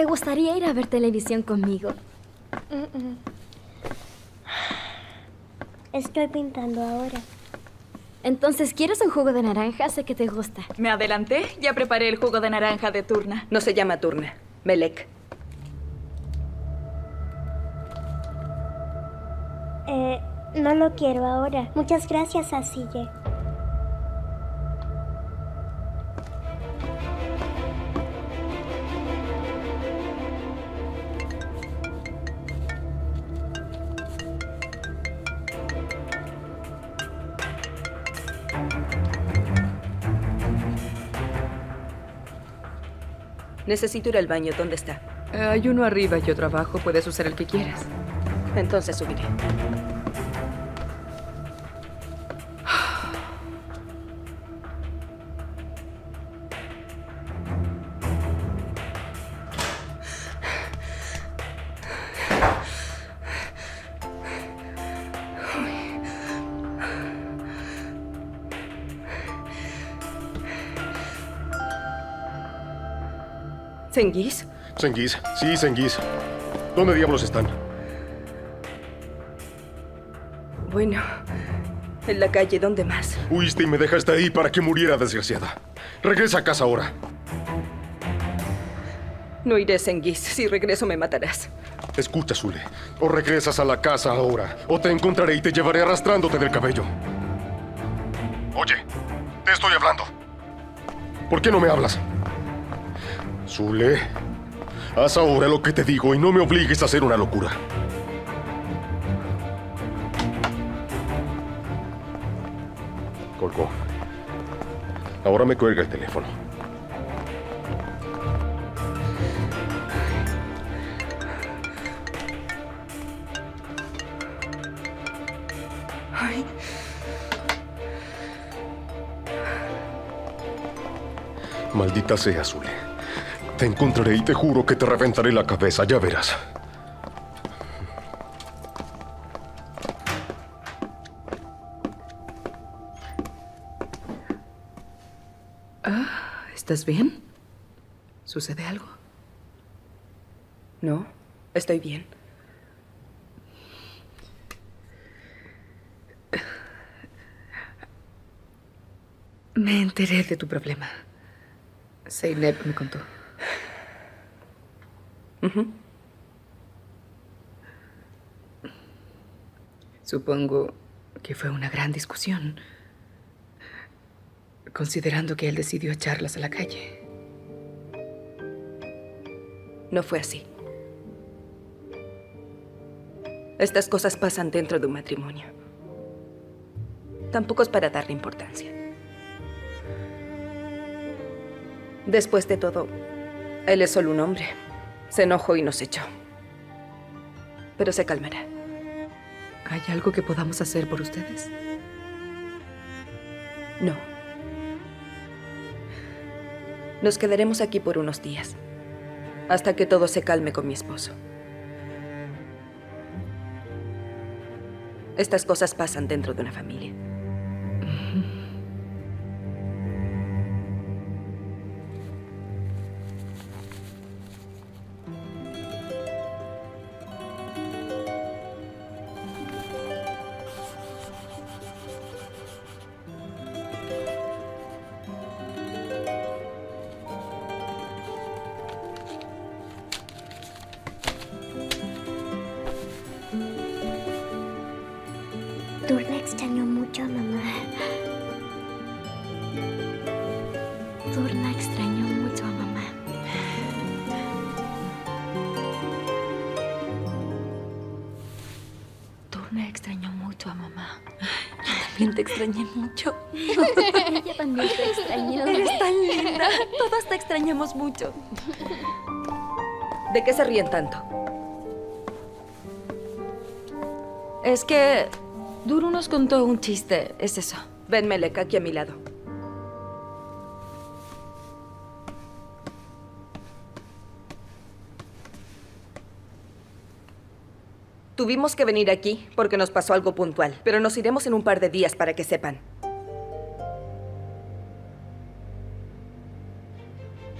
¿Te gustaría ir a ver televisión conmigo? Estoy pintando ahora. Entonces, ¿quieres un jugo de naranja? Sé que te gusta. Me adelanté. Ya preparé el jugo de naranja de Turna. No se llama Turna. Melek. Eh, no lo quiero ahora. Muchas gracias, Asille. Necesito ir al baño. ¿Dónde está? Hay uno arriba y otro abajo. Puedes usar el que quieras. Entonces subiré. ¿Cengiz? Senguis. Sí, Senguis. ¿Dónde diablos están? Bueno, en la calle, ¿dónde más? Huiste y me dejaste ahí para que muriera, desgraciada. Regresa a casa ahora. No iré, Sengiz. Si regreso me matarás. Escucha, Zule. O regresas a la casa ahora, o te encontraré y te llevaré arrastrándote del cabello. Oye, te estoy hablando. ¿Por qué no me hablas? Zule, haz ahora lo que te digo y no me obligues a hacer una locura. Colgó. Ahora me cuelga el teléfono. Ay. Maldita sea, Zule. Te encontraré y te juro que te reventaré la cabeza, ya verás. Ah, ¿estás bien? ¿Sucede algo? No, estoy bien. Me enteré de tu problema. Zeynep me contó. Supongo que fue una gran discusión, considerando que él decidió echarlas a la calle. No fue así. Estas cosas pasan dentro de un matrimonio. Tampoco es para darle importancia. Después de todo, él es solo un hombre. Se enojó y nos echó. Pero se calmará. ¿Hay algo que podamos hacer por ustedes? No. Nos quedaremos aquí por unos días. Hasta que todo se calme con mi esposo. Estas cosas pasan dentro de una familia. Te extrañé mucho. Ella también te extrañó. Eres tan linda. Todas te extrañamos mucho. ¿De qué se ríen tanto? Es que Duru nos contó un chiste. Es eso. Ven, Melek, aquí a mi lado. Tuvimos que venir aquí porque nos pasó algo puntual, pero nos iremos en un par de días para que sepan.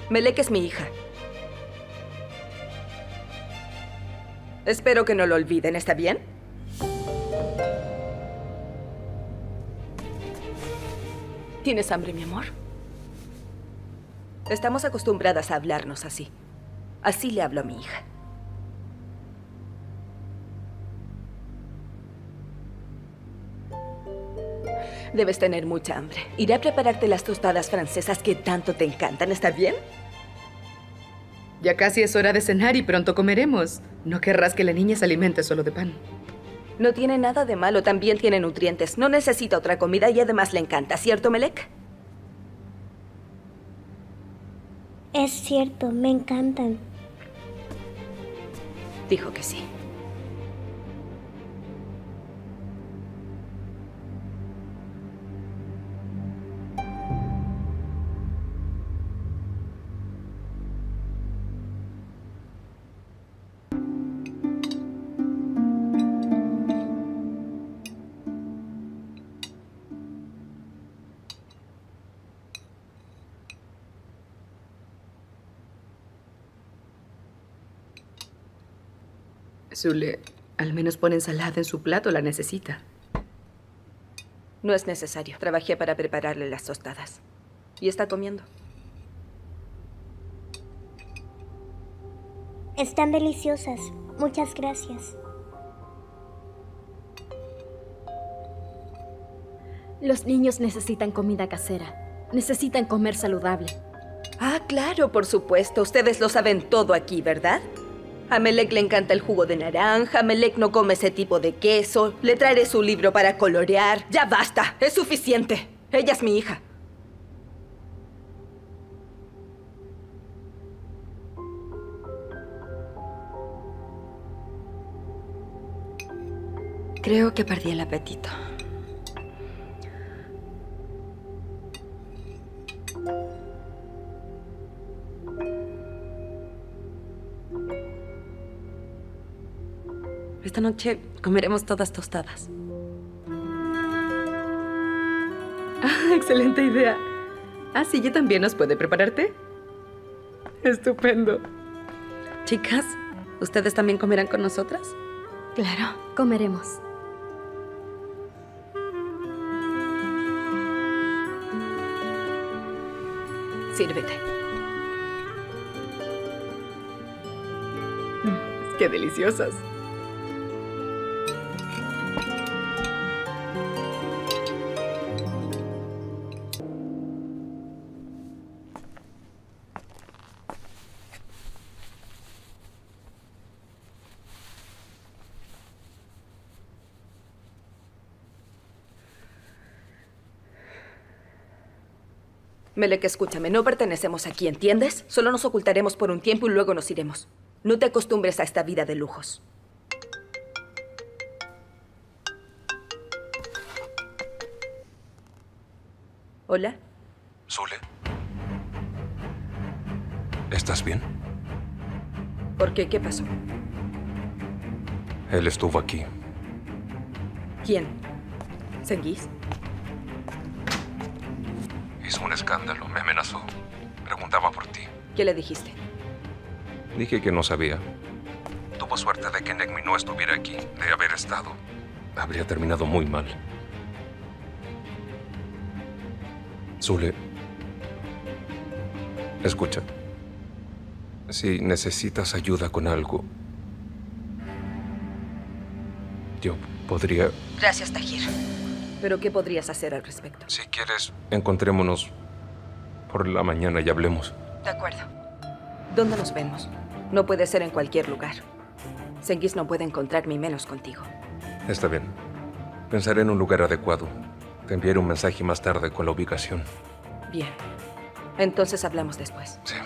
Melek es mi hija. Espero que no lo olviden, ¿está bien? ¿Tienes hambre, mi amor? Estamos acostumbradas a hablarnos así. Así le hablo a mi hija. Debes tener mucha hambre. Iré a prepararte las tostadas francesas que tanto te encantan, ¿está bien? Ya casi es hora de cenar y pronto comeremos. No querrás que la niña se alimente solo de pan. No tiene nada de malo, también tiene nutrientes. No necesita otra comida y además le encanta, ¿cierto, Melek? Es cierto, me encantan. Dijo que sí. Zule, al menos pone ensalada en su plato, la necesita. No es necesario. Trabajé para prepararle las tostadas. Y está comiendo. Están deliciosas. Muchas gracias. Los niños necesitan comida casera. Necesitan comer saludable. Ah, claro, por supuesto. Ustedes lo saben todo aquí, ¿verdad? A Melek le encanta el jugo de naranja, Melek no come ese tipo de queso, le traeré su libro para colorear. Ya basta, es suficiente. Ella es mi hija. Creo que perdí el apetito. Esta noche comeremos todas tostadas. Ah, excelente idea. Ah, sí, ¿ya también nos puede prepararte? Estupendo. Chicas, ¿ustedes también comerán con nosotras? Claro, comeremos. Sírvete. Qué deliciosas. Melek, escúchame, no pertenecemos aquí, ¿entiendes? Solo nos ocultaremos por un tiempo y luego nos iremos. No te acostumbres a esta vida de lujos. ¿Hola? Zule. ¿Estás bien? ¿Por qué? ¿Qué pasó? Él estuvo aquí. ¿Quién? ¿Senguis? Escándalo, me amenazó. Preguntaba por ti. ¿Qué le dijiste? Dije que no sabía. Tuvo suerte de que Negmi no estuviera aquí. De haber estado, habría terminado muy mal. Zule. Escucha. Si necesitas ayuda con algo, yo podría... Gracias, Tajir. ¿Pero qué podrías hacer al respecto? Si quieres, encontrémonos por la mañana y hablemos. De acuerdo. ¿Dónde nos vemos? No puede ser en cualquier lugar. Senguis no puede encontrarme y menos contigo. Está bien. Pensaré en un lugar adecuado. Te enviaré un mensaje más tarde con la ubicación. Bien. Entonces hablamos después. Sí.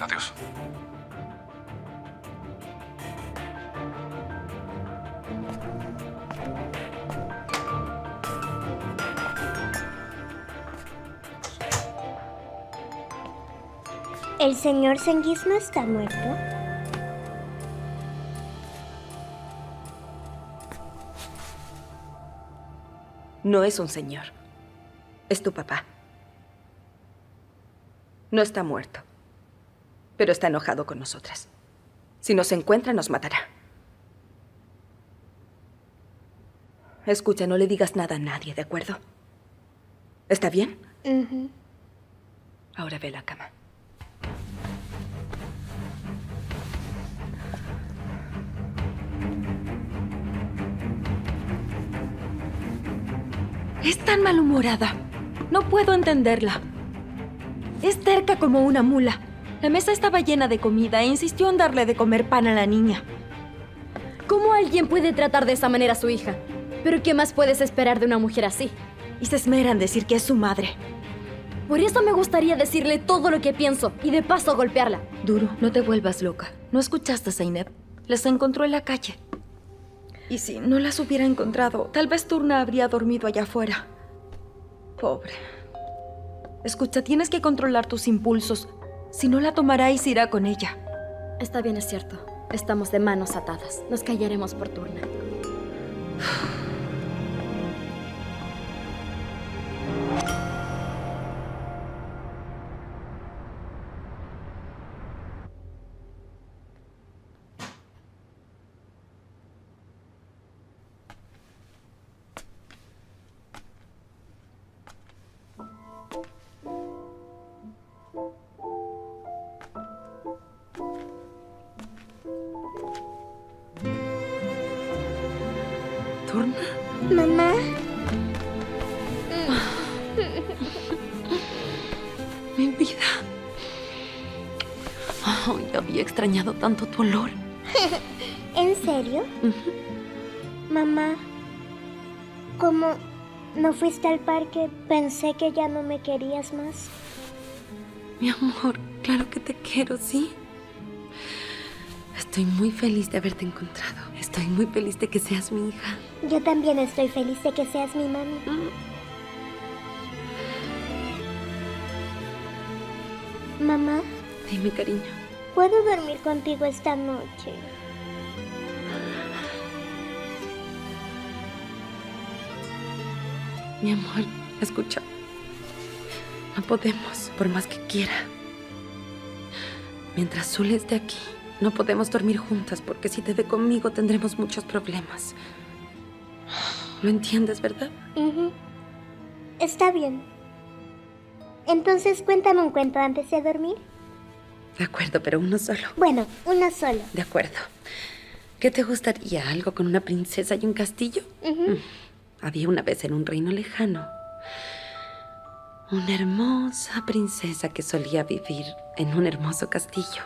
Adiós. ¿El señor Senguis no está muerto? No es un señor. Es tu papá. No está muerto. Pero está enojado con nosotras. Si nos encuentra, nos matará. Escucha, no le digas nada a nadie, ¿de acuerdo? ¿Está bien? Ahora ve a la cama. Es tan malhumorada. No puedo entenderla. Es terca como una mula. La mesa estaba llena de comida e insistió en darle de comer pan a la niña. ¿Cómo alguien puede tratar de esa manera a su hija? Pero ¿qué más puedes esperar de una mujer así? Y se esmera en decir que es su madre. Por eso me gustaría decirle todo lo que pienso y de paso golpearla. Duro, no te vuelvas loca. ¿No escuchaste a Zainab? Las encontró en la calle. Y si no las hubiera encontrado, tal vez Turna habría dormido allá afuera. Pobre. Escucha, tienes que controlar tus impulsos. Si no la tomará y se irá con ella. Está bien, es cierto. Estamos de manos atadas. Nos callaremos por turno. ¿Turna? Mi vida. Ay, había extrañado tanto tu olor. ¿en serio? Mamá, como no fuiste al parque, pensé que ya no me querías más. Mi amor, claro que te quiero, ¿sí? Estoy muy feliz de haberte encontrado. Estoy muy feliz de que seas mi hija. Yo también estoy feliz de que seas mi mami. Mamá, Dime, cariño. ¿puedo dormir contigo esta noche? Mi amor, escucha. No podemos, por más que quiera. Mientras Zul esté aquí, no podemos dormir juntas porque si te ve conmigo tendremos muchos problemas. ¿Lo entiendes, verdad? Ujú. Está bien. Entonces cuéntame un cuento antes de dormir. De acuerdo, pero uno solo. Bueno, uno solo. De acuerdo. ¿Qué te gustaría? ¿Algo con una princesa y un castillo? Mm. Había una vez en un reino lejano una hermosa princesa que solía vivir en un hermoso castillo.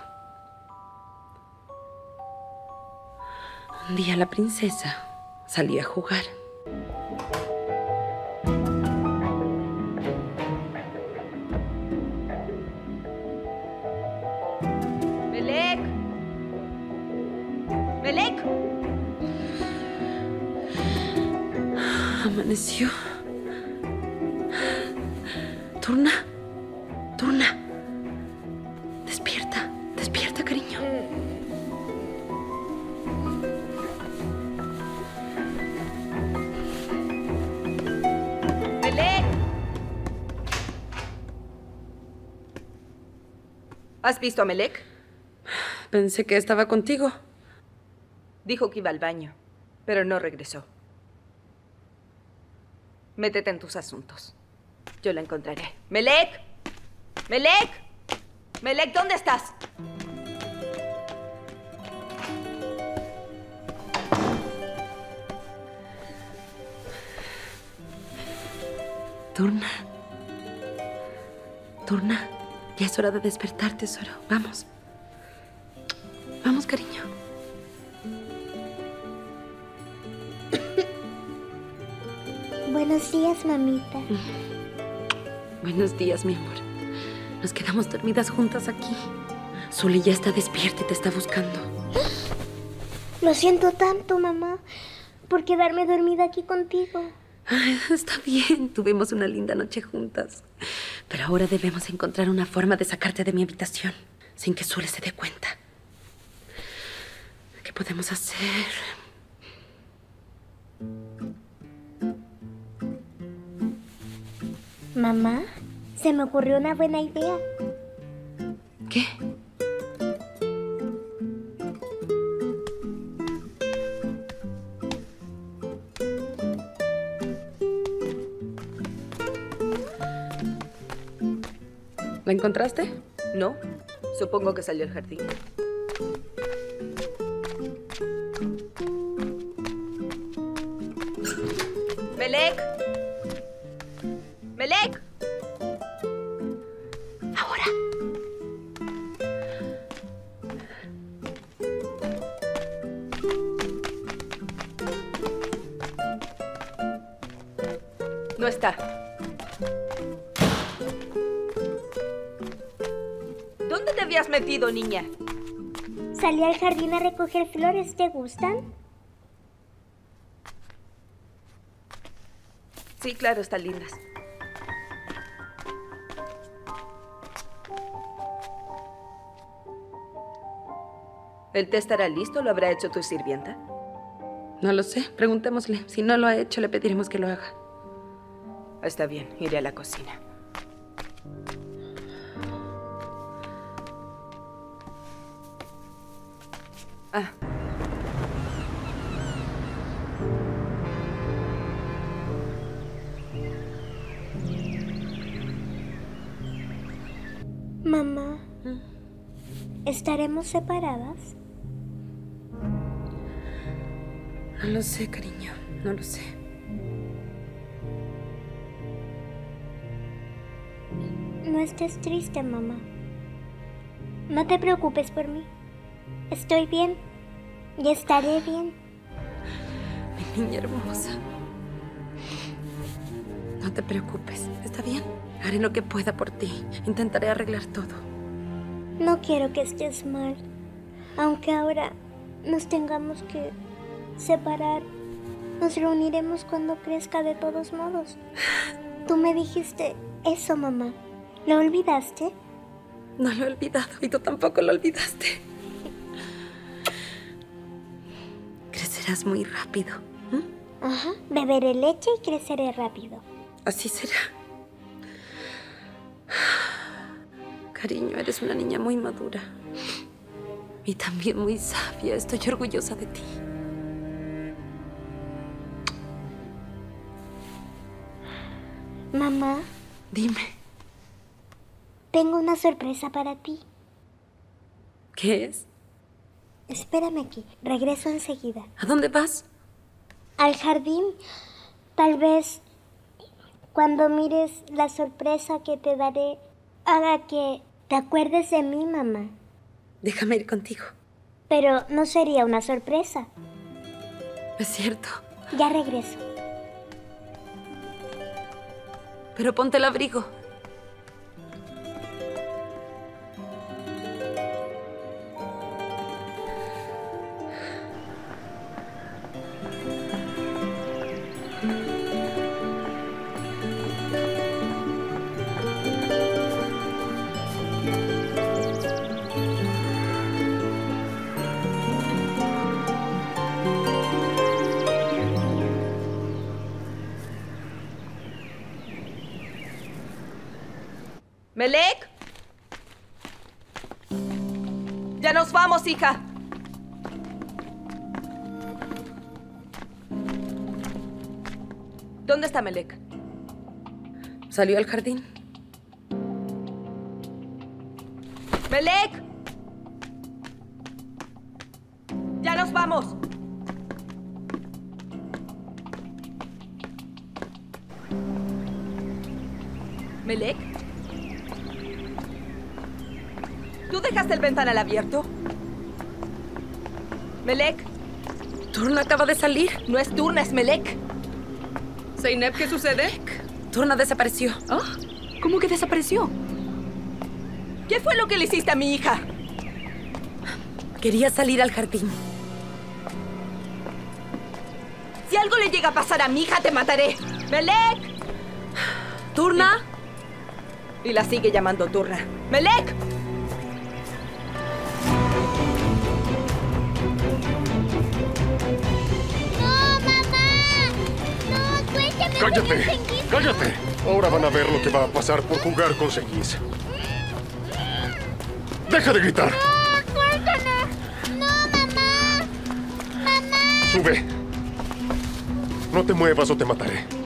Un día la princesa salió a jugar. Amaneció. Turna. Turna. Despierta. Despierta, cariño. ¡Melek! ¿Has visto a Melek? Pensé que estaba contigo. Dijo que iba al baño, pero no regresó. Métete en tus asuntos. Yo la encontraré. ¡Melek! ¡Melek! ¡Melek, ¿dónde estás? Turna. Turna. Ya es hora de despertar, tesoro. Vamos. Vamos, cariño. Buenos días, mamita. Buenos días, mi amor. Nos quedamos dormidas juntas aquí. Zully ya está despierta y te está buscando. Lo siento tanto, mamá, por quedarme dormida aquí contigo. Ay, está bien, tuvimos una linda noche juntas. Pero ahora debemos encontrar una forma de sacarte de mi habitación sin que Zully se dé cuenta. ¿Qué podemos hacer? Mamá, se me ocurrió una buena idea. ¿Qué? ¿La encontraste? No. Supongo que salió al jardín. No está. ¿Dónde te habías metido, niña? Salí al jardín a recoger flores. ¿Te gustan? Sí, claro, están lindas. ¿El té estará listo? ¿Lo habrá hecho tu sirvienta? No lo sé. Preguntémosle. Si no lo ha hecho, le pediremos que lo haga. Está bien, iré a la cocina. Ah. Mamá, ¿estaremos separadas? No lo sé, cariño. No lo sé. Estés triste, mamá. No te preocupes por mí. Estoy bien y estaré bien. Mi niña hermosa. No te preocupes. ¿Está bien? Haré lo que pueda por ti. Intentaré arreglar todo. No quiero que estés mal, aunque ahora nos tengamos que separar. Nos reuniremos cuando crezca de todos modos. Tú me dijiste eso, mamá. ¿Lo olvidaste? No lo he olvidado y tú tampoco lo olvidaste. Crecerás muy rápido. ¿m? Ajá. Beberé leche y creceré rápido. Así será. Cariño, eres una niña muy madura. Y también muy sabia. Estoy orgullosa de ti. Mamá, Dime, tengo una sorpresa para ti. ¿qué es? Espérame aquí. Regreso enseguida. ¿A dónde vas? Al jardín. Tal vez cuando mires la sorpresa que te daré, haga que te acuerdes de mí, mamá. Déjame ir contigo. Pero no sería una sorpresa. Es cierto. Ya regreso. Pero ponte el abrigo. Hija! ¿Dónde está Melek? Salió al jardín. ¡Melek! ¡Ya nos vamos! ¿Melek? ¿Tú dejaste el ventanal abierto? ¿Melek? Turna acaba de salir. No es Turna, es Melek. Zeynep, ¿qué sucede? Turna desapareció. ¿Ah? ¿Cómo que desapareció? ¿Qué fue lo que le hiciste a mi hija? Quería salir al jardín. Si algo le llega a pasar a mi hija, te mataré. ¡Melek! Turna. Y la sigue llamando Turna. ¡Melek! ¡Cállate! ¡Cállate! Ahora van a ver lo que va a pasar por jugar con Seguís. ¡Deja de gritar! ¡No! ¡No, mamá! ¡Mamá! ¡Sube! No te muevas o te mataré.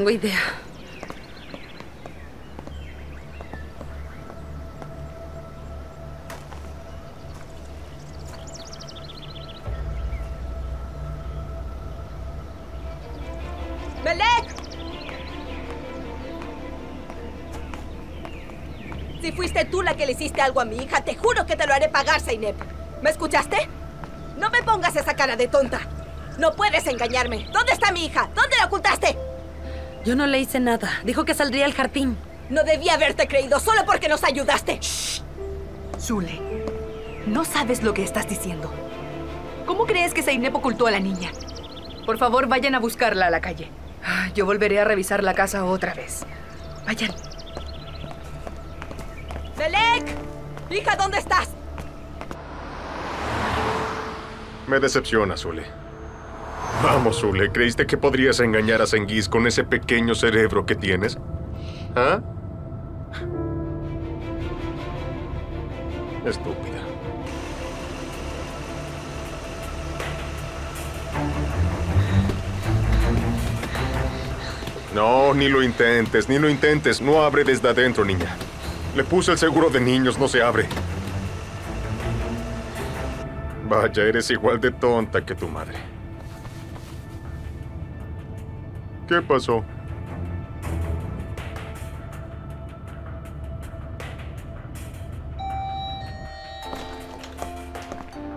Tengo idea. ¡Melek! Si fuiste tú la que le hiciste algo a mi hija, te juro que te lo haré pagar, Zeynep. ¿Me escuchaste? No me pongas esa cara de tonta. No puedes engañarme. ¿Dónde está mi hija? Yo no le hice nada. Dijo que saldría al jardín. No debía haberte creído solo porque nos ayudaste. Zule, no sabes lo que estás diciendo. ¿Cómo crees que Zeynep ocultó a la niña? Por favor, vayan a buscarla a la calle. Ah, Yo volveré a revisar la casa otra vez. Vayan. ¡Melek! Hija, ¿dónde estás? Me decepciona, Zule. Vamos, Zule, ¿creíste que podrías engañar a Sengiz con ese pequeño cerebro que tienes? ¿Ah? Estúpida. No, ni lo intentes, ni lo intentes. No abre desde adentro, niña. Le puse el seguro de niños, no se abre. Vaya, eres igual de tonta que tu madre. ¿Qué pasó?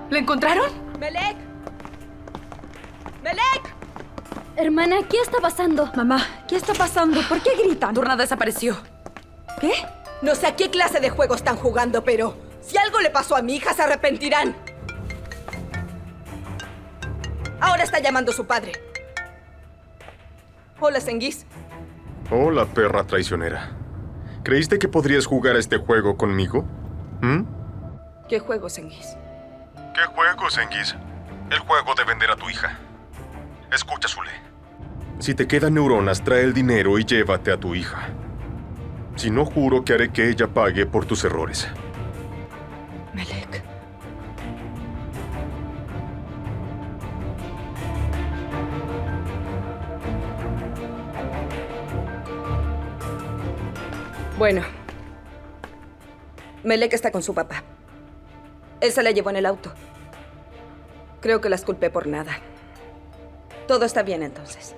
¿La encontraron? ¡Melek! ¡Melek! Hermana, ¿qué está pasando? Mamá, ¿qué está pasando? ¿Por qué gritan? Turna desapareció. ¿Qué? No sé a qué clase de juego están jugando, pero si algo le pasó a mi hija, se arrepentirán. Ahora está llamando su padre. Hola, Sengiz. Hola, perra traicionera. ¿Creíste que podrías jugar este juego conmigo? ¿Mm? ¿Qué juego, Sengiz? ¿Qué juego, Sengiz? El juego de vender a tu hija. Escucha, Zule. Si te quedan neuronas, trae el dinero y llévate a tu hija. Si no, juro que haré que ella pague por tus errores. Bueno. Melek está con su papá. Él se la llevó en el auto. Creo que las culpé por nada. Todo está bien entonces.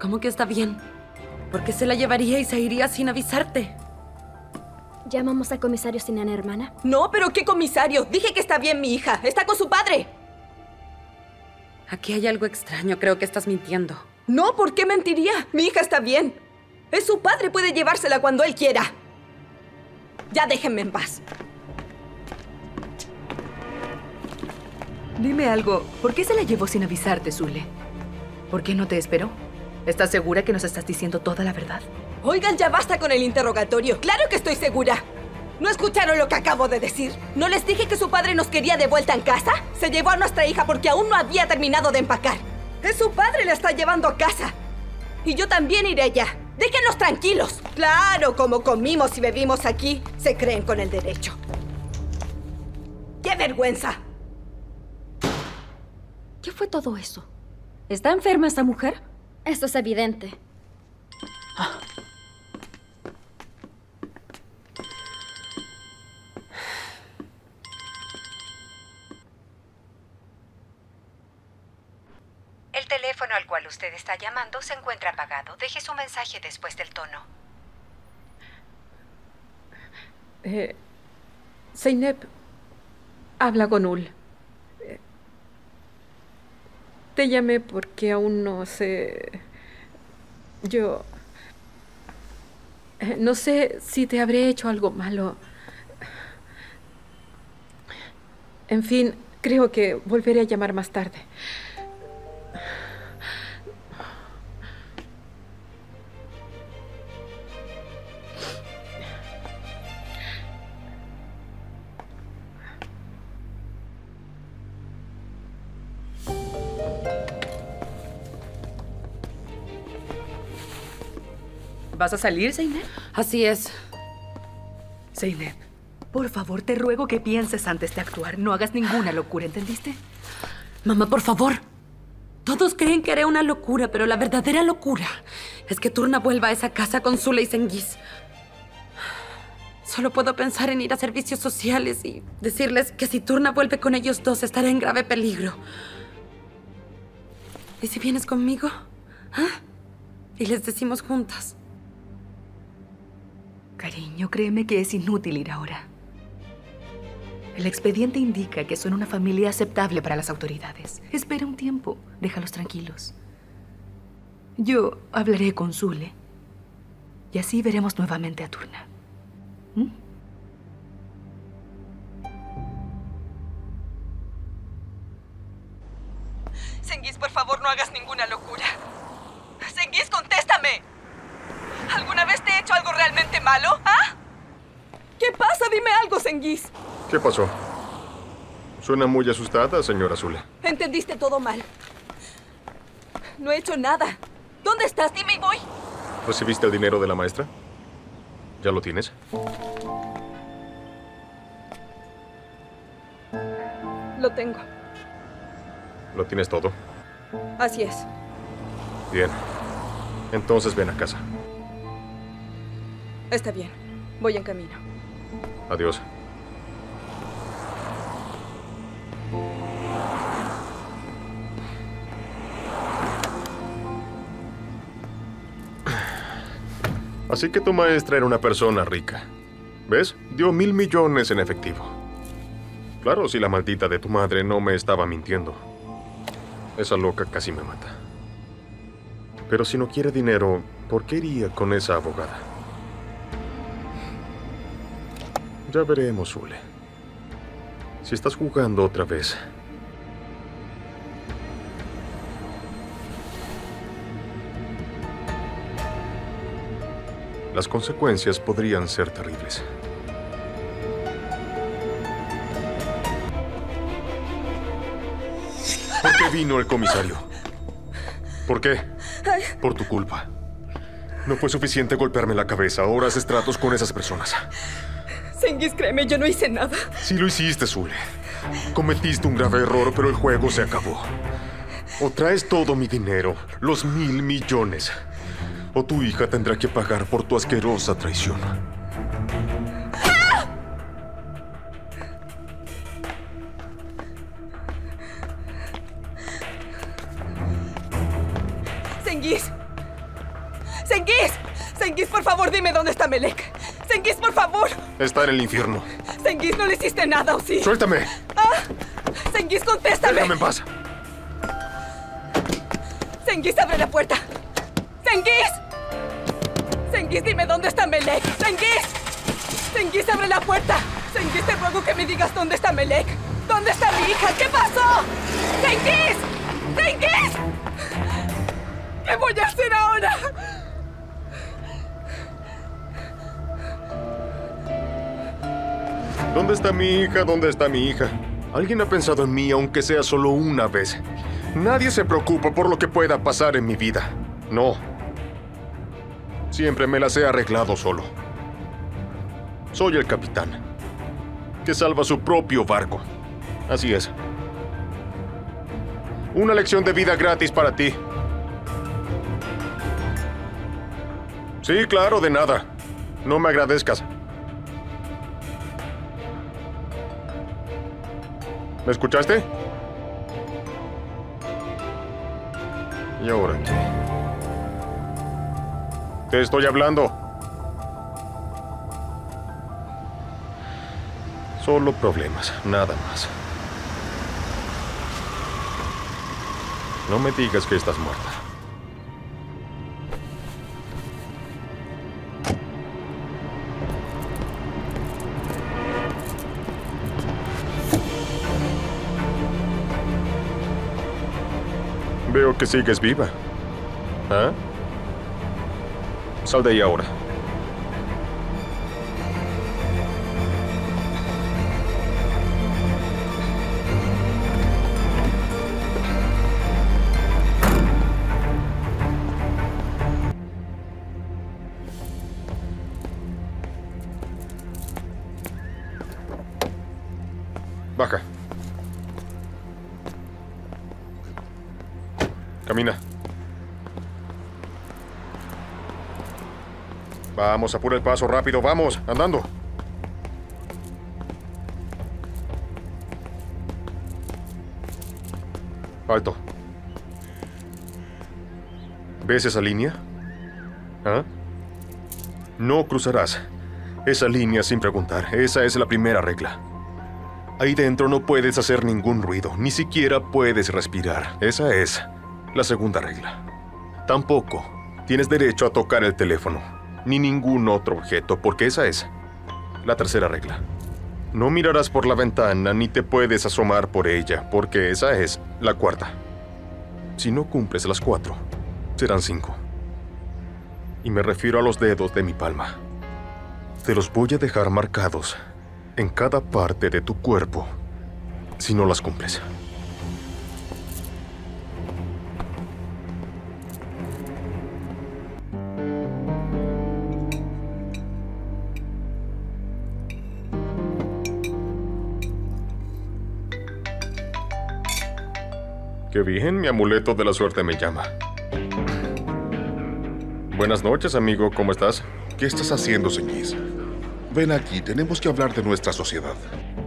¿Cómo que está bien? ¿Por qué se la llevaría y se iría sin avisarte? ¿Llamamos al comisario Sinan, hermana? No, pero ¿qué comisario? Dije que está bien mi hija. Está con su padre. Aquí hay algo extraño. Creo que estás mintiendo. No, ¿por qué mentiría? Mi hija está bien. Es su padre, puede llevársela cuando él quiera. Ya déjenme en paz. Dime algo. ¿Por qué se la llevó sin avisarte, Zule? ¿Por qué no te esperó? ¿Estás segura que nos estás diciendo toda la verdad? Oigan, ya basta con el interrogatorio. Claro que estoy segura. ¿No escucharon lo que acabo de decir? ¿No les dije que su padre nos quería de vuelta en casa? Se llevó a nuestra hija porque aún no había terminado de empacar. Es su padre la está llevando a casa. Y yo también iré ya. Déjenos tranquilos. Claro, como comimos y bebimos aquí, se creen con el derecho. ¡Qué vergüenza! ¿Qué fue todo eso? ¿Está enferma esta mujer? Eso es evidente. El teléfono al cual usted está llamando se encuentra apagado. Deje su mensaje después del tono. Eh, Zeynep, habla Gonul. Eh, te llamé porque aún no sé... Yo... eh, No sé si te habré hecho algo malo. En fin, creo que volveré a llamar más tarde. ¿Vas a salir, Zeynep? Así es. Zeynep, por favor, te ruego que pienses antes de actuar. No hagas ninguna locura, ¿entendiste? Mamá, por favor. Todos creen que haré una locura, pero la verdadera locura es que Turna vuelva a esa casa con Zula y Sengiz. Solo puedo pensar en ir a servicios sociales y decirles que si Turna vuelve con ellos dos estará en grave peligro. ¿Y si vienes conmigo? ¿Ah? Y les decimos juntas. Cariño, créeme que es inútil ir ahora. El expediente indica que son una familia aceptable para las autoridades. Espera un tiempo, déjalos tranquilos. Yo hablaré con Zule y así veremos nuevamente a Turna. ¿Mm? Senguis, por favor, no hagas ninguna locura. Senguis, contéstame. ¿Alguna vez te he hecho algo realmente malo? ¿Ah? ¿Qué pasa? Dime algo, Senguis. ¿Qué pasó? Suena muy asustada, señora Zule. Entendiste todo mal. No he hecho nada. ¿Dónde estás? Dime y voy. ¿Recibiste el dinero de la maestra? ¿Ya lo tienes? Lo tengo. ¿Lo tienes todo? Así es. Bien. Entonces ven a casa. Está bien. Voy en camino. Adiós. Así que tu maestra era una persona rica. ¿Ves? Dio mil millones en efectivo. Claro, si la maldita de tu madre no me estaba mintiendo. Esa loca casi me mata. Pero si no quiere dinero, ¿por qué iría con esa abogada? Ya veremos, Zule. Si estás jugando otra vez. Las consecuencias podrían ser terribles. ¿Por qué vino el comisario? ¿Por qué? Por tu culpa. No fue suficiente golpearme la cabeza. Ahora haces tratos con esas personas. Senguis, créeme, yo no hice nada. Sí lo hiciste, Zule. Cometiste un grave error, pero el juego se acabó. O traes todo mi dinero, los mil millones, o tu hija tendrá que pagar por tu asquerosa traición. Senguis. Senguis. Senguis, por favor, dime dónde está Melek. Senguis, por favor. Está en el infierno. Senguis, no le hiciste nada, ¿o sí? ¡Suéltame! Ah, Senguis, contéstame. ¡Déjame en paz! Senguis, abre la puerta. Senguis. Senguis, dime dónde está Melek. Senguis. Senguis, abre la puerta. Senguis, te ruego que me digas dónde está Melek. ¿Dónde está mi hija? ¿Qué pasó? Senguis. Senguis. ¿Qué voy a hacer ahora? ¿Dónde está mi hija? ¿Dónde está mi hija? Alguien ha pensado en mí, aunque sea solo una vez. Nadie se preocupa por lo que pueda pasar en mi vida. No. Siempre me las he arreglado solo. Soy el capitán, que salva su propio barco. Así es. Una lección de vida gratis para ti. Sí, claro, de nada. No me agradezcas. ¿Me escuchaste? ¿Y ahora qué? Te estoy hablando. Solo problemas, nada más. No me digas que estás muerta. Que sigues viva. ¿Ah? Sal de ahí ahora. Vamos, apura el paso rápido, vamos, andando. Alto. ¿Ves esa línea? ¿Ah? No cruzarás esa línea sin preguntar. Esa es la primera regla. Ahí dentro no puedes hacer ningún ruido, ni siquiera puedes respirar. Esa es la segunda regla. Tampoco tienes derecho a tocar el teléfono, ni ningún otro objeto, porque esa es la tercera regla. No mirarás por la ventana ni te puedes asomar por ella, porque esa es la cuarta. Si no cumples las cuatro, serán cinco. Y me refiero a los dedos de mi palma. Te los voy a dejar marcados en cada parte de tu cuerpo si no las cumples. Qué bien, mi amuleto de la suerte me llama. Buenas noches, amigo, ¿cómo estás? ¿Qué estás haciendo, Señiz? Ven aquí, tenemos que hablar de nuestra sociedad.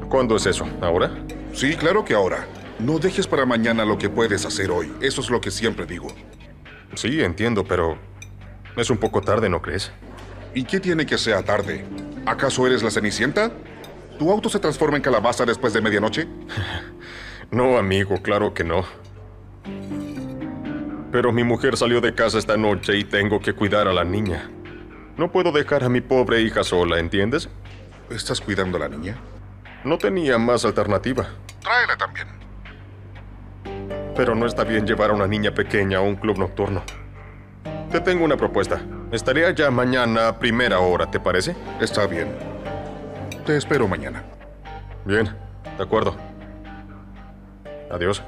¿Cuándo es eso? ¿Ahora? Sí, claro que ahora. No dejes para mañana lo que puedes hacer hoy. Eso es lo que siempre digo. Sí, entiendo, pero es un poco tarde, ¿no crees? ¿Y qué tiene que sea tarde? ¿Acaso eres la Cenicienta? ¿Tu auto se transforma en calabaza después de medianoche? no, amigo, claro que no. Pero mi mujer salió de casa esta noche y tengo que cuidar a la niña. No puedo dejar a mi pobre hija sola, ¿entiendes? ¿Estás cuidando a la niña? No tenía más alternativa. Tráela también. Pero no está bien llevar a una niña pequeña a un club nocturno. Te tengo una propuesta. Estaré allá mañana a primera hora, ¿te parece? Está bien. Te espero mañana. Bien, de acuerdo. Adiós.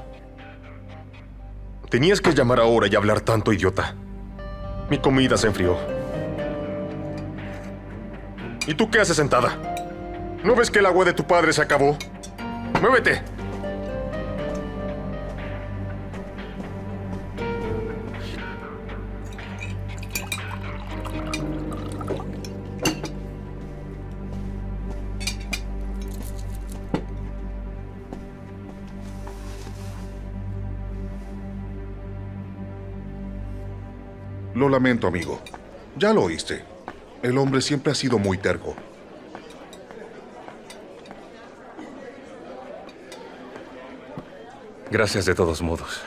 Tenías que llamar ahora y hablar tanto, idiota. Mi comida se enfrió. ¿Y tú qué haces sentada? ¿No ves que el agua de tu padre se acabó? ¡Muévete! Lo lamento, amigo. Ya lo oíste. El hombre siempre ha sido muy terco. Gracias de todos modos.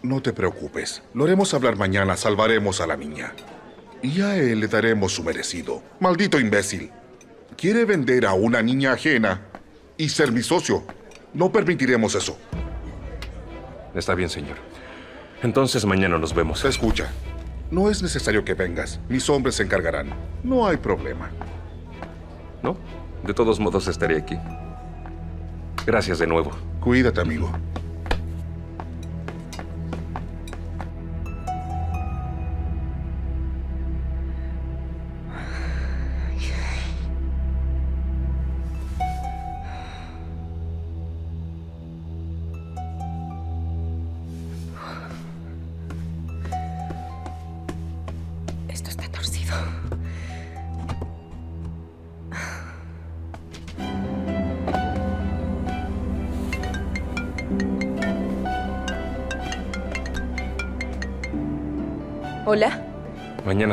No te preocupes. Lo haremos hablar mañana. Salvaremos a la niña. Y a él le daremos su merecido. Maldito imbécil. Quiere vender a una niña ajena y ser mi socio. No permitiremos eso. Está bien, señor. Entonces mañana nos vemos. Escucha. No es necesario que vengas. Mis hombres se encargarán. No hay problema. No, de todos modos estaré aquí. Gracias de nuevo. Cuídate, amigo.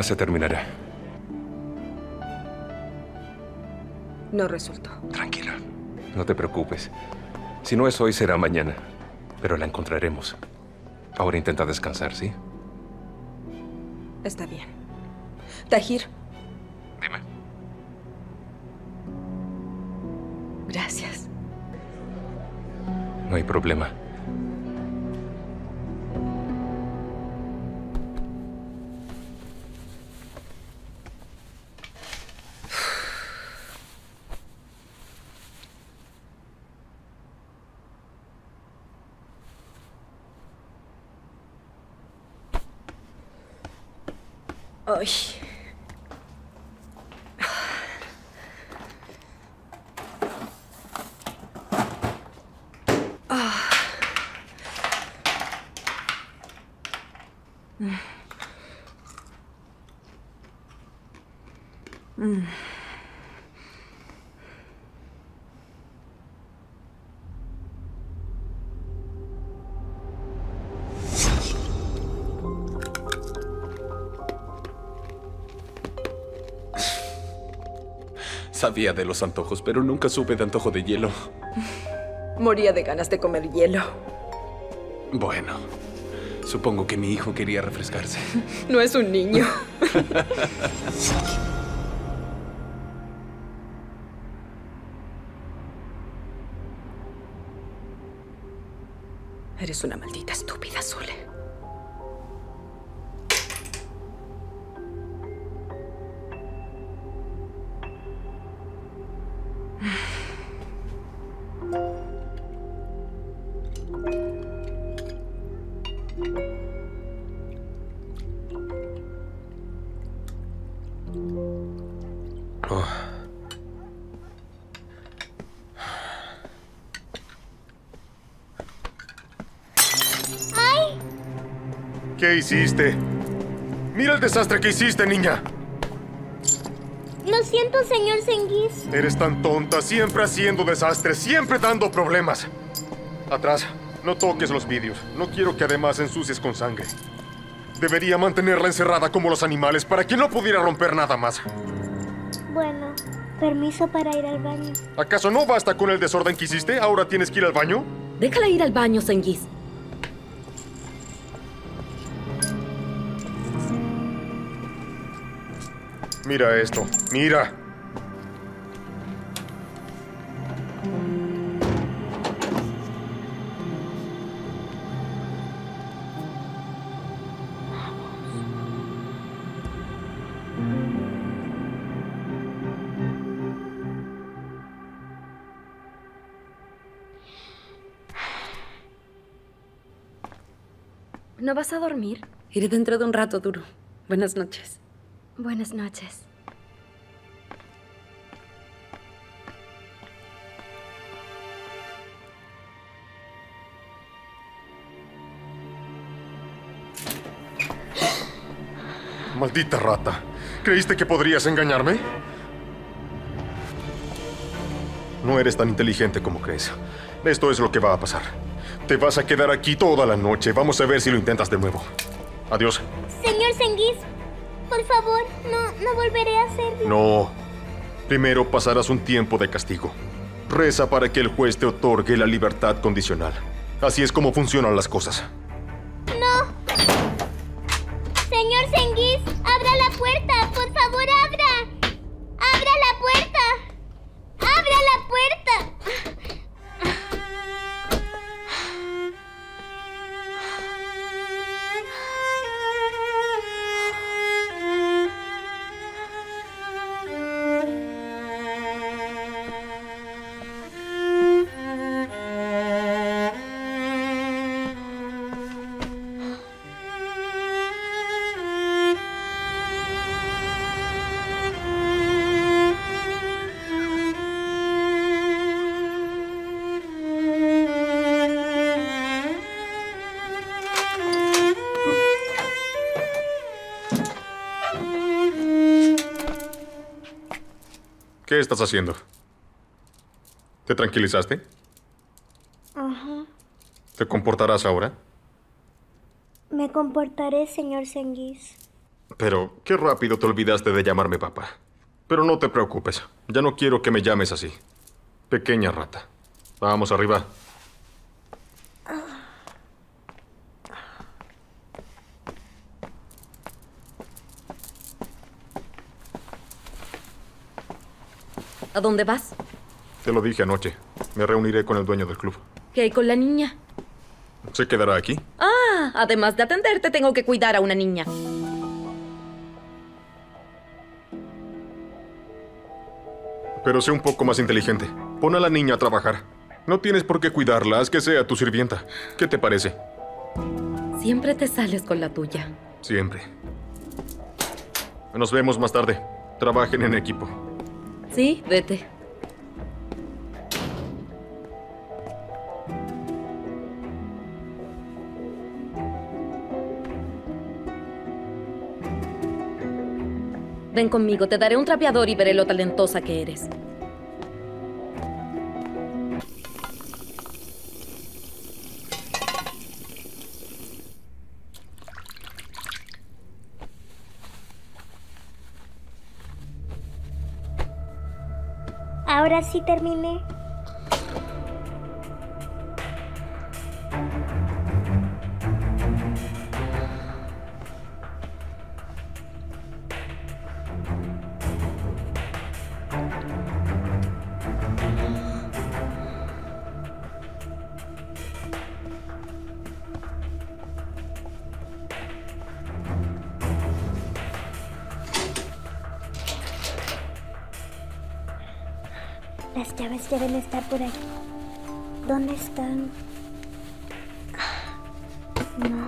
Se terminará. No resultó. Tranquila. No te preocupes. Si no es hoy, será mañana. Pero la encontraremos. Ahora intenta descansar, ¿sí? Está bien. Tahir. Dime. Gracias. No hay problema. 哎呀！啊！嗯，嗯。Sabía de los antojos, pero nunca supe de antojo de hielo. Moría de ganas de comer hielo. Bueno, supongo que mi hijo quería refrescarse. No es un niño. Eres una maldita hiciste? Mira el desastre que hiciste, niña. Lo siento, señor Senguis. Eres tan tonta, siempre haciendo desastres, siempre dando problemas. Atrás, no toques los vídeos. No quiero que además ensucies con sangre. Debería mantenerla encerrada como los animales para que no pudiera romper nada más. Bueno, permiso para ir al baño. ¿Acaso no basta con el desorden que hiciste? ¿Ahora tienes que ir al baño? Déjala ir al baño, Senguis. Mira esto, mira. ¿No vas a dormir? Iré dentro de un rato, Duro. Buenas noches. Buenas noches. Maldita rata. ¿Creíste que podrías engañarme? No eres tan inteligente como crees. Esto es lo que va a pasar. Te vas a quedar aquí toda la noche. Vamos a ver si lo intentas de nuevo. Adiós. Señor Senguis, por favor, no, no volveré a hacerlo. No. Primero pasarás un tiempo de castigo. Reza para que el juez te otorgue la libertad condicional. Así es como funcionan las cosas. ¡No! Señor Senguis, abra la puerta. Por favor, abra. Abra la puerta. Abra la puerta. ¿Qué estás haciendo? ¿Te tranquilizaste? Ajá. ¿Te comportarás ahora? Me comportaré, señor Senguis. Pero qué rápido te olvidaste de llamarme papá. Pero no te preocupes, ya no quiero que me llames así. Pequeña rata. Vamos arriba. ¿A dónde vas? Te lo dije anoche. Me reuniré con el dueño del club. ¿Qué hay con la niña? ¿Se quedará aquí? Ah, además de atenderte, tengo que cuidar a una niña. Pero sé un poco más inteligente. Pon a la niña a trabajar. No tienes por qué cuidarla, haz que sea tu sirvienta. ¿Qué te parece? Siempre te sales con la tuya. Siempre. Nos vemos más tarde. Trabajen en equipo. Sí, vete. Ven conmigo, te daré un trapeador y veré lo talentosa que eres. Ahora sí terminé. Las llaves deben estar por aquí. ¿Dónde están? No.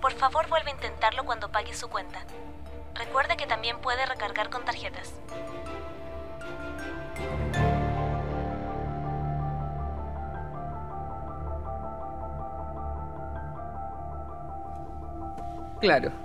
Por favor, vuelva a intentarlo cuando pague su cuenta. Recuerde que también puede recargar con tarjetas. Claro.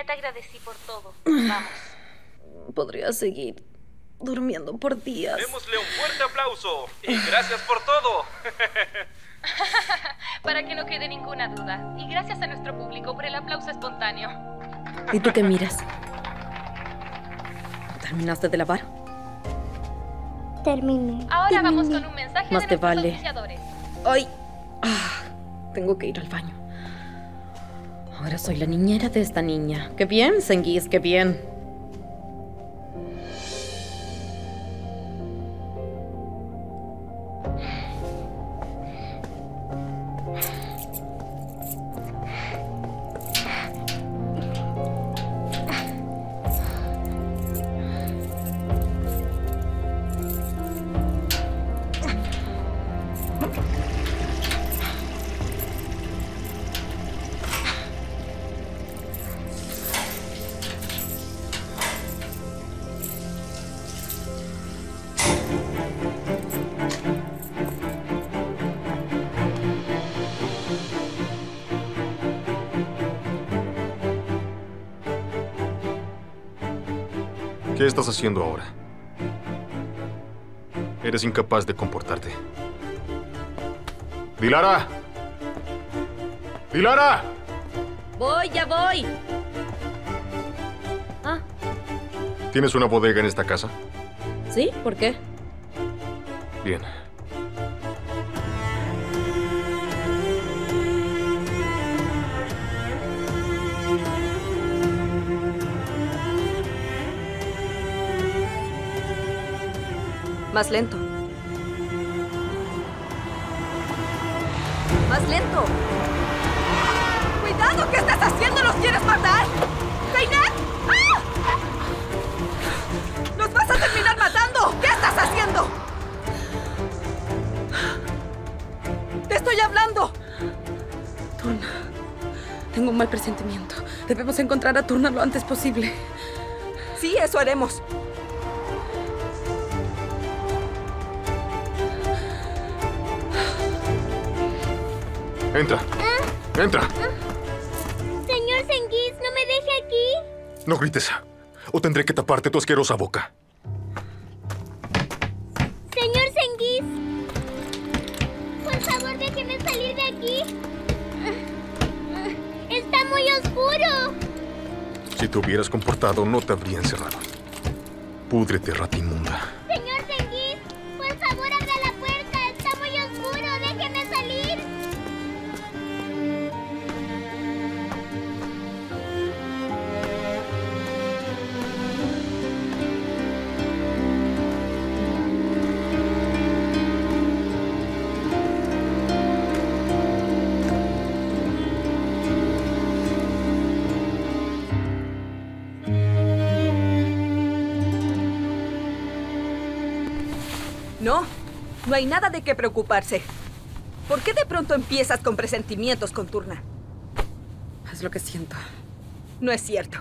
Ya te agradecí por todo. Vamos. Podría seguir durmiendo por días. Démosle un fuerte aplauso y gracias por todo. Para que no quede ninguna duda. Y gracias a nuestro público por el aplauso espontáneo. ¿Y tú qué miras? ¿Terminaste de lavar? Terminé. Ahora vamos con un mensaje Más de te nuestros vale. ¡Ay! Ah, tengo que ir al baño. Ahora soy la niñera de esta niña. ¡Qué bien, Senguis! ¡Qué bien! Haciendo ahora? Eres incapaz de comportarte. ¡Dilara! ¡Dilara! ¡Voy, ya voy! Ah, ¿Tienes una bodega en esta casa? ¿sí? ¿Por qué? Bien. Más lento. Más lento. ¡Cuidado! ¿Qué estás haciendo? ¿Los quieres matar? ¡Zeynep! ¡Ah! ¡Nos vas a terminar matando! ¿Qué estás haciendo? ¡Te estoy hablando! Turna, tengo un mal presentimiento. Debemos encontrar a Turna lo antes posible. Sí, eso haremos. Entra. Entra. Señor Senguis, no me deje aquí. No grites. O tendré que taparte tu asquerosa boca. Señor Senguis. Por favor, déjeme salir de aquí. oscuro! Si te hubieras comportado, no te habría encerrado. Púdrete, rata inmunda. Hay nada de qué preocuparse. ¿Por qué de pronto empiezas con presentimientos con Turna? Es lo que siento. No es cierto.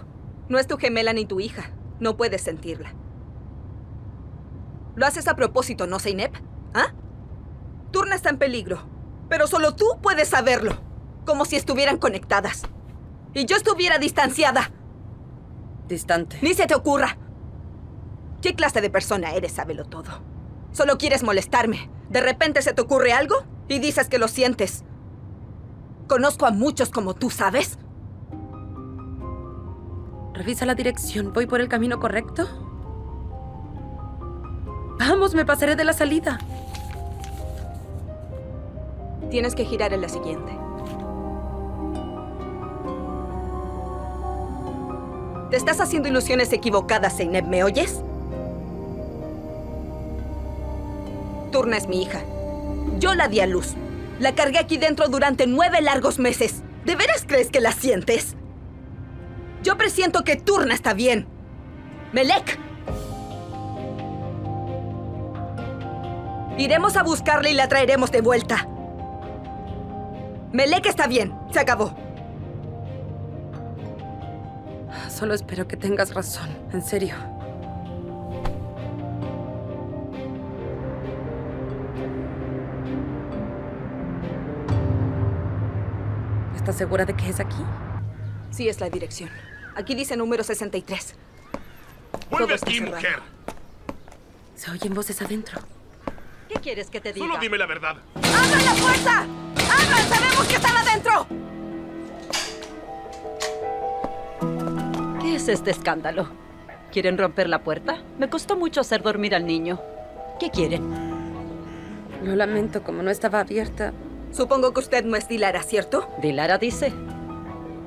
No es tu gemela ni tu hija. No puedes sentirla. Lo haces a propósito, ¿no, Zeynep? ¿Ah? Turna está en peligro. Pero solo tú puedes saberlo. Como si estuvieran conectadas. Y yo estuviera distanciada. Distante. Ni se te ocurra. ¿Qué clase de persona eres? Sábelo todo. Solo quieres molestarme. De repente se te ocurre algo y dices que lo sientes. Conozco a muchos como tú, ¿sabes? Revisa la dirección. ¿Voy por el camino correcto? Vamos, me pasaré de la salida. Tienes que girar en la siguiente. Te estás haciendo ilusiones equivocadas, Zeynep, ¿me oyes? Turna es mi hija. Yo la di a luz. La cargué aquí dentro durante nueve largos meses. ¿De veras crees que la sientes? Yo presiento que Turna está bien. Melek. Iremos a buscarla y la traeremos de vuelta. Melek está bien. Se acabó. Solo espero que tengas razón. En serio. ¿Estás segura de que es aquí? Sí, es la dirección. Aquí dice número 63. ¡Vuelve aquí, mujer! Se oyen voces adentro. ¿Qué quieres que te diga? Solo dime la verdad. ¡Abran la puerta! ¡Abran! ¡Sabemos que están adentro! ¿Qué es este escándalo? ¿Quieren romper la puerta? Me costó mucho hacer dormir al niño. ¿Qué quieren? Lo lamento, como no estaba abierta. Supongo que usted no es Dilara, ¿cierto? Dilara dice.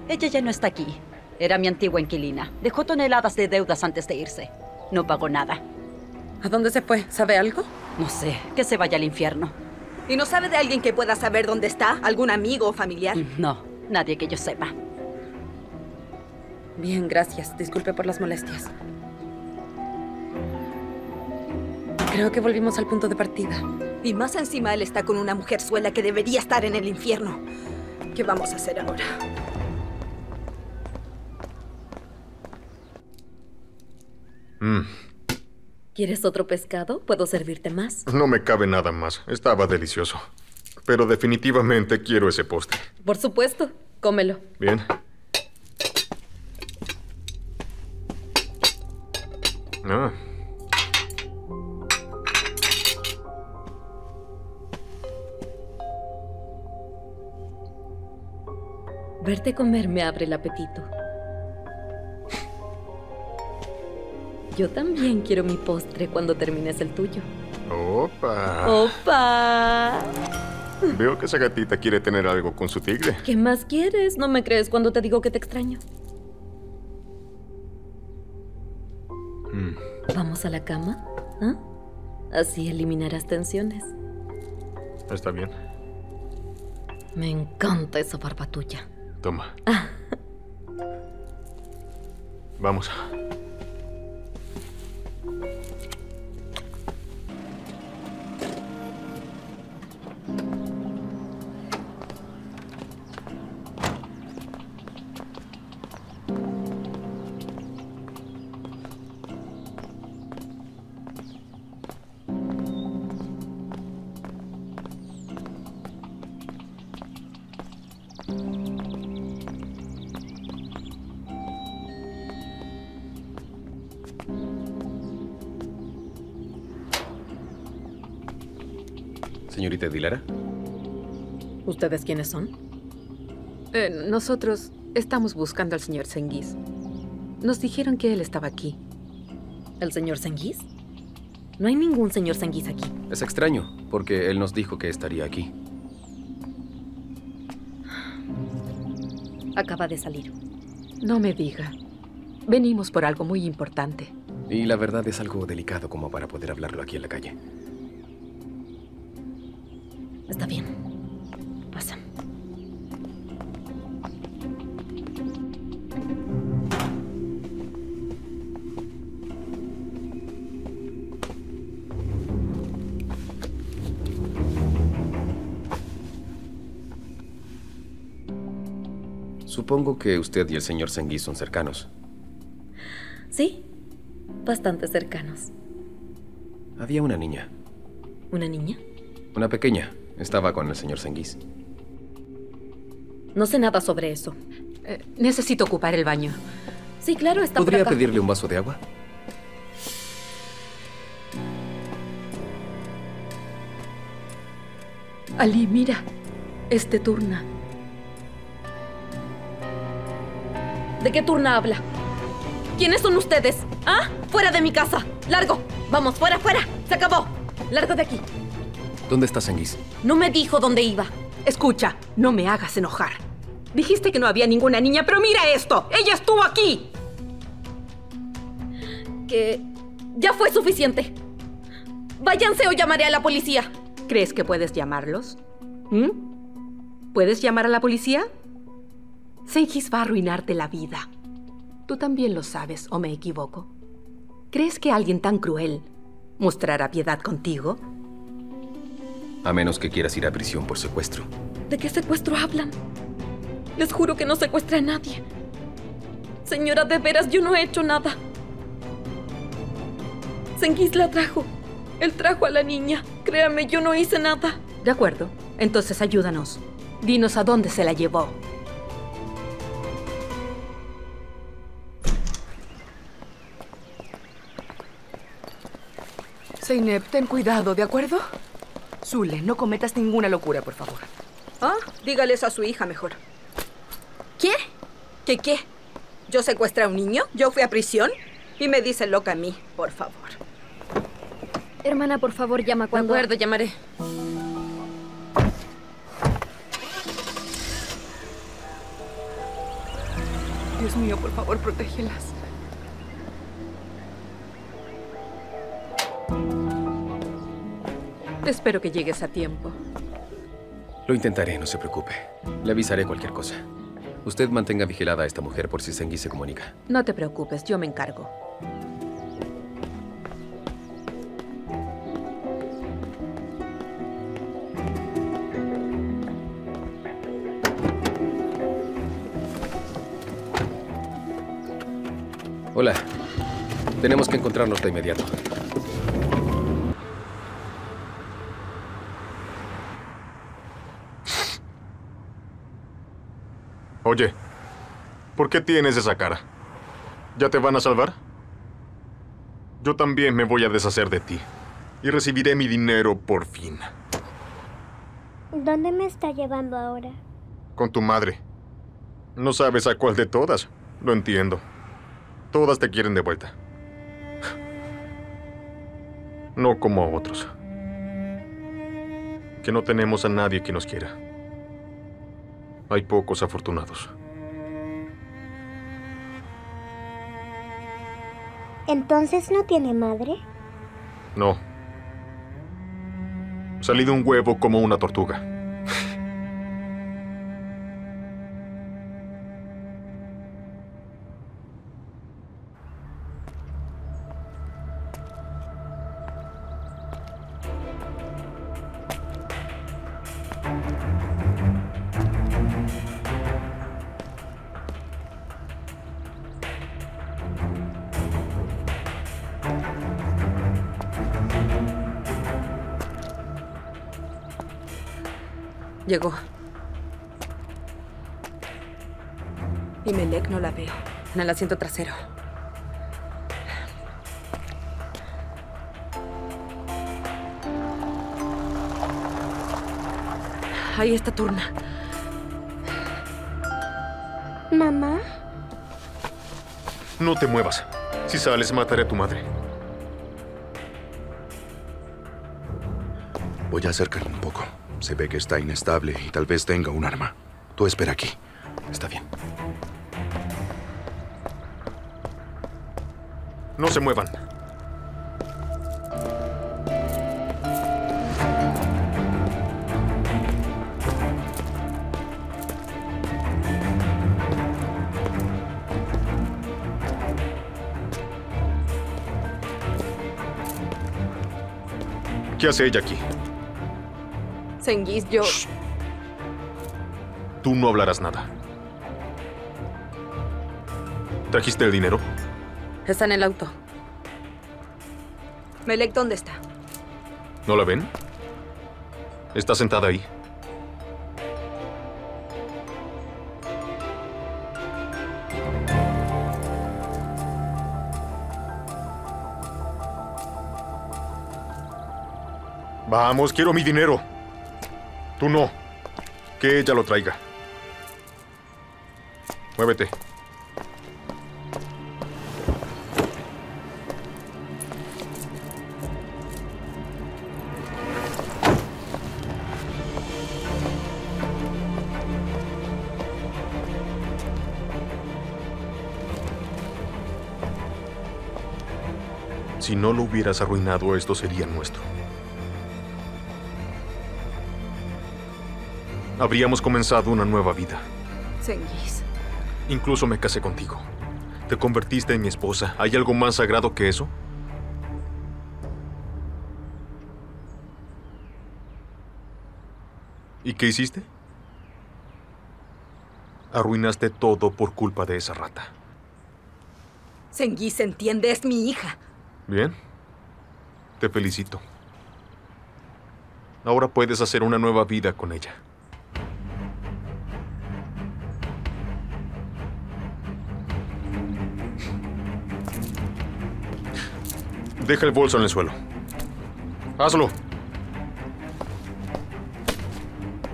Ella ya no está aquí. Era mi antigua inquilina. Dejó toneladas de deudas antes de irse. No pagó nada. ¿A dónde se fue? ¿Sabe algo? No sé. Que se vaya al infierno. ¿Y no sabe de alguien que pueda saber dónde está? ¿Algún amigo o familiar? No, nadie que yo sepa. Bien, gracias. Disculpe por las molestias. Creo que volvimos al punto de partida. Y más encima él está con una mujer suela que debería estar en el infierno. ¿Qué vamos a hacer ahora? Mm, ¿Quieres otro pescado? ¿Puedo servirte más? no me cabe nada más. Estaba delicioso. Pero definitivamente quiero ese postre. Por supuesto. Cómelo. Bien. Ah, Verte comer me abre el apetito. Yo también quiero mi postre cuando termines el tuyo. opa. ¡Opa! Veo que esa gatita quiere tener algo con su tigre. ¿Qué más quieres? ¿No me crees cuando te digo que te extraño? Mm, ¿Vamos a la cama? ¿Ah? Así eliminarás tensiones. está bien. Me encanta esa barba tuya. Toma. Vamos. Señorita Dilara. ¿Ustedes quiénes son? Eh, nosotros Estamos buscando al señor Senguis. Nos dijeron que él estaba aquí. ¿El señor Senguis? No hay ningún señor Senguis aquí. Es extraño, porque él nos dijo que estaría aquí. Acaba de salir. No me diga. Venimos por algo muy importante. Y la verdad es algo delicado como para poder hablarlo aquí en la calle. Está bien. Pasa. Supongo que usted y el señor Senguí son cercanos. Sí, bastante cercanos. Había una niña, ¿Una niña? una pequeña. Estaba con el señor Senguís. No sé nada sobre eso. Eh, necesito ocupar el baño. Sí, claro, está por ¿Podría acá. pedirle un vaso de agua? Ali, mira. Este turna. ¿De qué turna habla? ¿Quiénes son ustedes? ¿Ah? ¡Fuera de mi casa! ¡Largo! ¡Vamos, fuera, fuera! ¡Se acabó! ¡Largo de aquí! ¿Dónde está Senguís? No me dijo dónde iba. Escucha, no me hagas enojar. Dijiste que no había ninguna niña, pero mira esto. Ella estuvo aquí. Que ya fue suficiente. Váyanse o llamaré a la policía. ¿Crees que puedes llamarlos? ¿Mm? ¿Puedes llamar a la policía? Senghis va a arruinarte la vida. Tú también lo sabes, ¿o me equivoco? ¿Crees que alguien tan cruel mostrará piedad contigo? A menos que quieras ir a prisión por secuestro. ¿De qué secuestro hablan? Les juro que no secuestré a nadie. Señora, de veras, yo no he hecho nada. Senghis la trajo. Él trajo a la niña. Créame, yo no hice nada. De acuerdo. Entonces ayúdanos. Dinos a dónde se la llevó. Zeynep, ten cuidado, ¿de acuerdo? Zule, no cometas ninguna locura, por favor. Ah, dígales a su hija mejor. ¿Qué? ¿Qué qué? ¿Yo secuestré a un niño? ¿Yo fui a prisión? Y me dice loca a mí, por favor. Hermana, por favor, llama cuando... De acuerdo, llamaré. Dios mío, por favor, protégelas. Espero que llegues a tiempo. Lo intentaré, no se preocupe. Le avisaré cualquier cosa. Usted mantenga vigilada a esta mujer por si Senguí se comunica. No te preocupes, yo me encargo. Hola. Tenemos que encontrarnos de inmediato. Oye, ¿por qué tienes esa cara? ¿Ya te van a salvar? Yo también me voy a deshacer de ti. Y recibiré mi dinero por fin. ¿Dónde me está llevando ahora? Con tu madre. No sabes a cuál de todas. Lo entiendo. Todas te quieren de vuelta. No como a otros. Que no tenemos a nadie que nos quiera. Hay pocos afortunados. ¿Entonces no tiene madre? No. Salí de un huevo como una tortuga. Llegó. Y Melek no la veo. En el asiento trasero. Ahí está Turna. Mamá, No te muevas. Si sales, mataré a tu madre. Voy a acercarme un poco. Se ve que está inestable y tal vez tenga un arma. Tú espera aquí. Está bien. No se muevan. ¿Qué hace ella aquí? Senguis, yo... Tú no hablarás nada. ¿Trajiste el dinero? Está en el auto. Melek, ¿dónde está? ¿No la ven? Está sentada ahí. Vamos, quiero mi dinero. Tú no. Que ella lo traiga. Muévete. Si no lo hubieras arruinado, esto sería nuestro. Habríamos comenzado una nueva vida. Senguis. Incluso me casé contigo. Te convertiste en mi esposa. ¿Hay algo más sagrado que eso? ¿Y qué hiciste? Arruinaste todo por culpa de esa rata. Senguis, entiende, es mi hija. Bien. Te felicito. Ahora puedes hacer una nueva vida con ella. Deja el bolso en el suelo. Hazlo.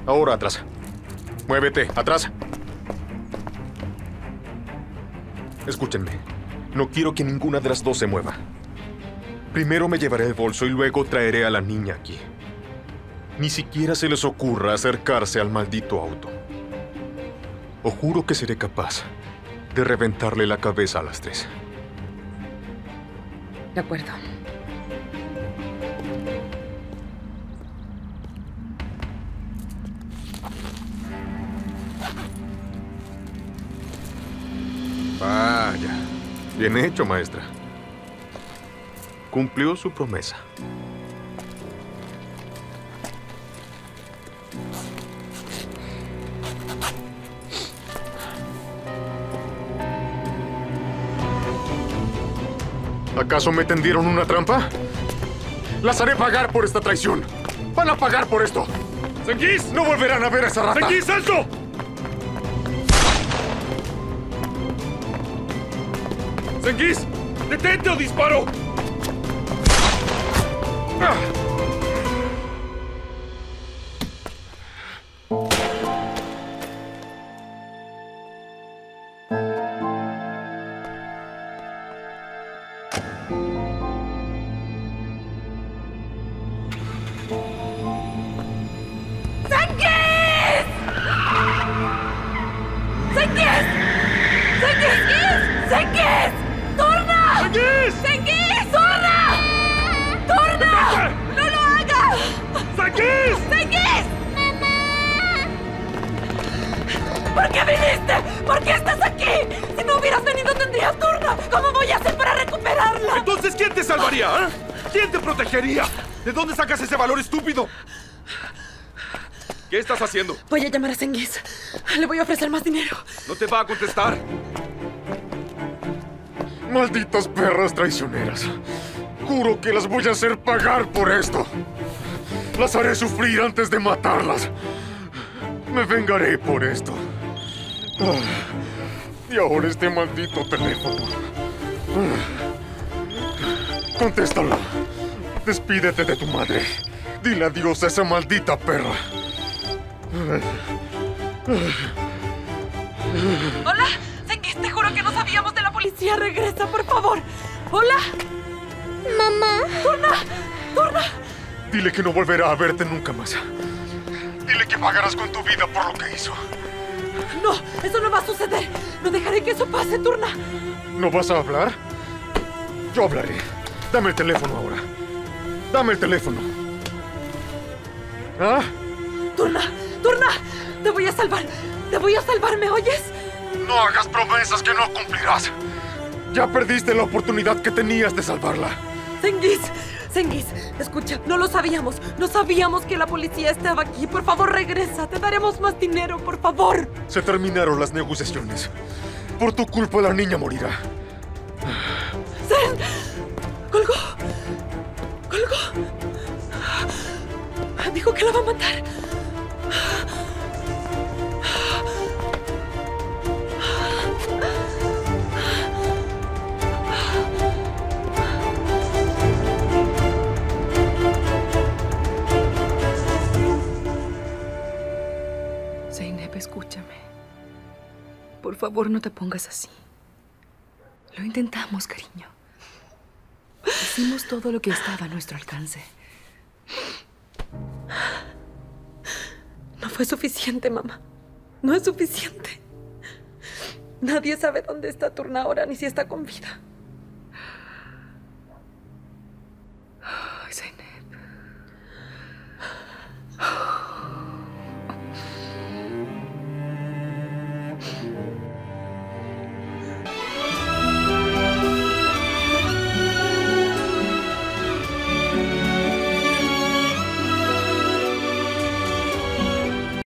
Ahora atrás. Muévete, atrás. Escúchenme. No quiero que ninguna de las dos se mueva. Primero me llevaré el bolso y luego traeré a la niña aquí. Ni siquiera se les ocurra acercarse al maldito auto. O juro que seré capaz de reventarle la cabeza a las tres. De acuerdo. Vaya. Bien hecho, maestra. Cumplió su promesa. ¿Acaso me tendieron una trampa? Las haré pagar por esta traición. Van a pagar por esto. ¡Senguis! No volverán a ver a esa rata. ¡Senguis, alto! ¡Senguis! ¡Detente o disparo! ¡Senguis! Estás haciendo? Voy a llamar a Senguis. Le voy a ofrecer más dinero. No te va a contestar. Malditas perras traicioneras. Juro que las voy a hacer pagar por esto. Las haré sufrir antes de matarlas. Me vengaré por esto. Ah, Y ahora este maldito teléfono. Ah. Contéstalo. Despídete de tu madre. Dile adiós a esa maldita perra. Hola, te juro que no sabíamos de la policía. Regresa, por favor. Hola. Mamá. Turna, Turna. Dile que no volverá a verte nunca más. Dile que pagarás con tu vida por lo que hizo. No, eso no va a suceder. No dejaré que eso pase, Turna. ¿No vas a hablar? Yo hablaré. Dame el teléfono ahora. Dame el teléfono. ¿Ah? Turna, Turna, te voy a salvar. Te voy a salvar, ¿me oyes? No hagas promesas que no cumplirás. Ya perdiste la oportunidad que tenías de salvarla. Senguis, Senguis, escucha, no lo sabíamos. No sabíamos que la policía estaba aquí. Por favor, regresa. Te daremos más dinero, por favor. Se terminaron las negociaciones. Por tu culpa la niña morirá. ¡Sen! ¡Colgó! ¡Colgó! Dijo que la va a matar. Por favor, no te pongas así. Lo intentamos, cariño. Hicimos todo lo que estaba a nuestro alcance. No fue suficiente, mamá. No es suficiente. Nadie sabe dónde está Turna ahora ni si está con vida. Ay, Zeynep.